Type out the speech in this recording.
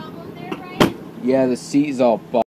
problem there, Brian? Yeah, the seat's all all